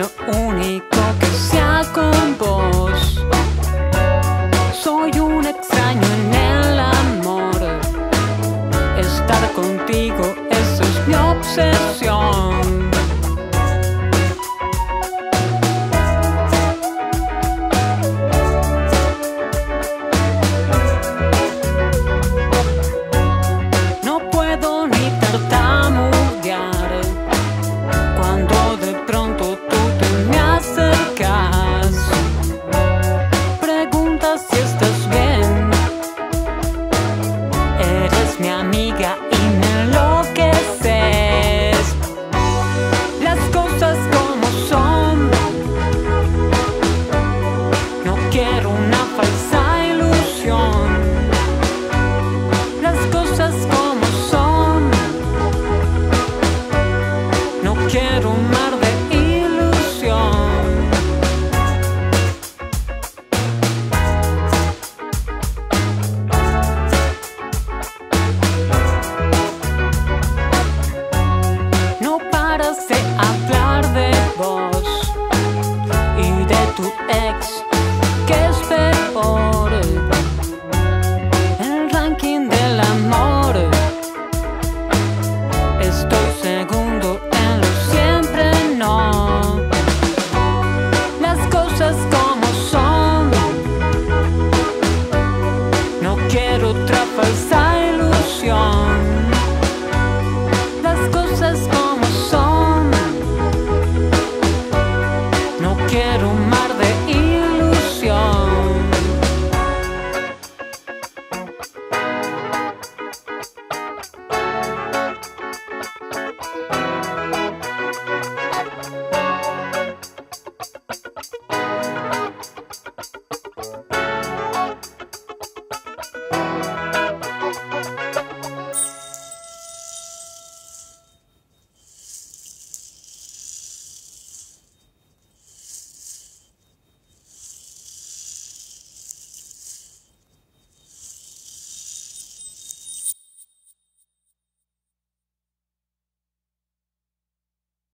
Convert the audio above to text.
lo único que sea con vos. Soy un extraño en el amor. Estar contigo, eso es mi obsesión.